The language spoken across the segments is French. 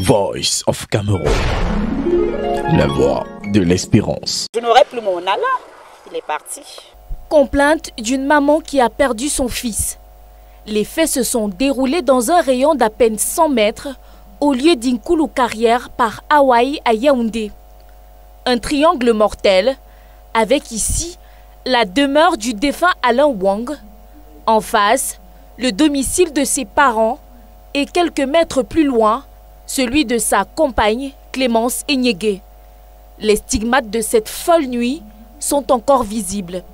Voice of Cameroon. La voix de l'espérance. Je n'aurai plus mon Allah. Il est parti. Complainte d'une maman qui a perdu son fils. Les faits se sont déroulés dans un rayon d'à peine 100 mètres au lieu d'une coulou carrière par Hawaï à Yaoundé. Un triangle mortel avec ici la demeure du défunt Alain Wang. En face, le domicile de ses parents et quelques mètres plus loin, celui de sa compagne Clémence Enyégué. Les stigmates de cette folle nuit sont encore visibles.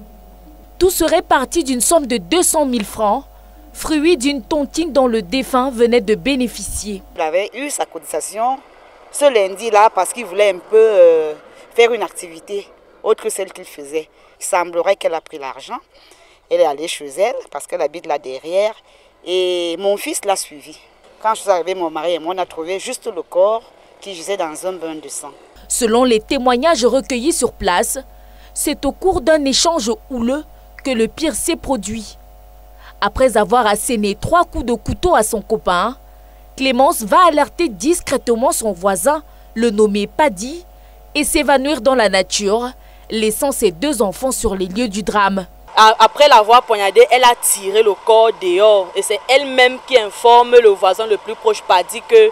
Tout serait parti d'une somme de 200 000 francs, fruit d'une tontine dont le défunt venait de bénéficier. Il avait eu sa cotisation ce lundi-là parce qu'il voulait un peu euh, faire une activité autre que celle qu'il faisait. Il semblerait qu'elle a pris l'argent. Elle est allée chez elle parce qu'elle habite là derrière. Et mon fils l'a suivi. Quand je suis arrivée, mon mari et moi, on a trouvé juste le corps qui gisait dans un bain de sang. Selon les témoignages recueillis sur place, c'est au cours d'un échange houleux que le pire s'est produit. Après avoir asséné trois coups de couteau à son copain, Clémence va alerter discrètement son voisin, le nommé Paddy, et s'évanouir dans la nature, laissant ses deux enfants sur les lieux du drame. Après l'avoir poignardé, elle a tiré le corps dehors et c'est elle-même qui informe le voisin le plus proche, Paddy, que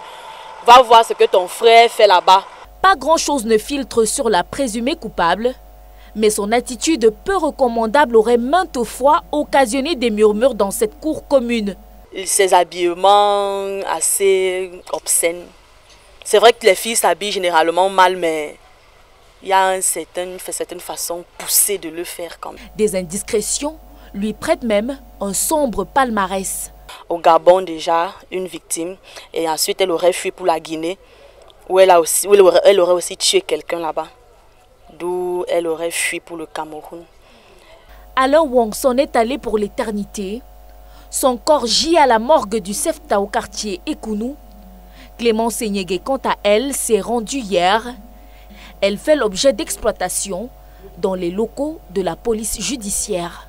va voir ce que ton frère fait là-bas. Pas grand-chose ne filtre sur la présumée coupable, mais son attitude peu recommandable aurait maintes fois occasionné des murmures dans cette cour commune. Ses habillements assez obscènes. C'est vrai que les filles s'habillent généralement mal, mais il y a une certaine, façon poussée de le faire quand même. Des indiscrétions lui prêtent même un sombre palmarès. Au Gabon déjà, une victime, et ensuite elle aurait fui pour la Guinée, où elle, a aussi, où elle, aurait, elle aurait aussi tué quelqu'un là-bas, d'où elle aurait fui pour le Cameroun. Alain Wong s'en est allé pour l'éternité. Son corps gît à la morgue du CEFTA au quartier Ekounou. Clémence Senyege, quant à elle, s'est rendue hier elle fait l'objet d'exploitation dans les locaux de la police judiciaire.